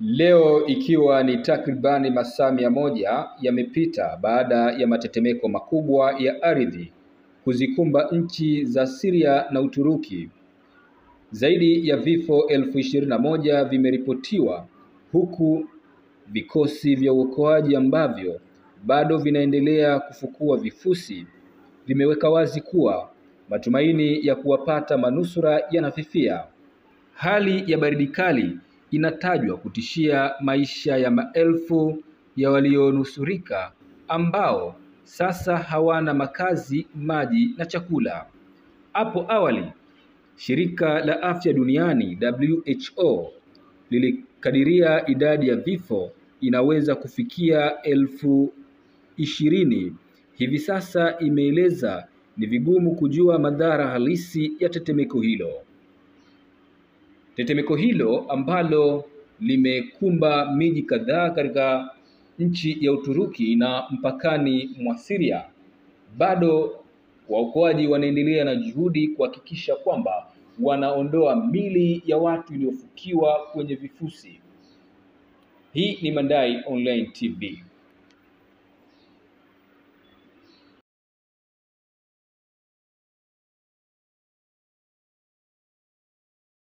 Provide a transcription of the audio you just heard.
Leo ikiwa ni takribani masaa mia moja yamepita baada ya matetemeko makubwa ya ardhi kuzikumba nchi za Syria na Uturuki. Zaidi ya vifo elfu ishirini na moja vimeripotiwa huku vikosi vya uokoaji ambavyo bado vinaendelea kufukua vifusi vimeweka wazi kuwa matumaini ya kuwapata manusura yanafifia. Hali ya baridi kali inatajwa kutishia maisha ya maelfu ya walionusurika ambao sasa hawana makazi, maji na chakula. Hapo awali, shirika la afya duniani WHO lilikadiria idadi ya vifo inaweza kufikia elfu ishirini. Hivi sasa imeeleza ni vigumu kujua madhara halisi ya tetemeko hilo. Tetemeko hilo ambalo limekumba miji kadhaa katika nchi ya Uturuki na mpakani mwa Syria, bado waokoaji wanaendelea na juhudi kuhakikisha kwamba wanaondoa mili ya watu iliyofukiwa kwenye vifusi. Hii ni Mandai Online TV.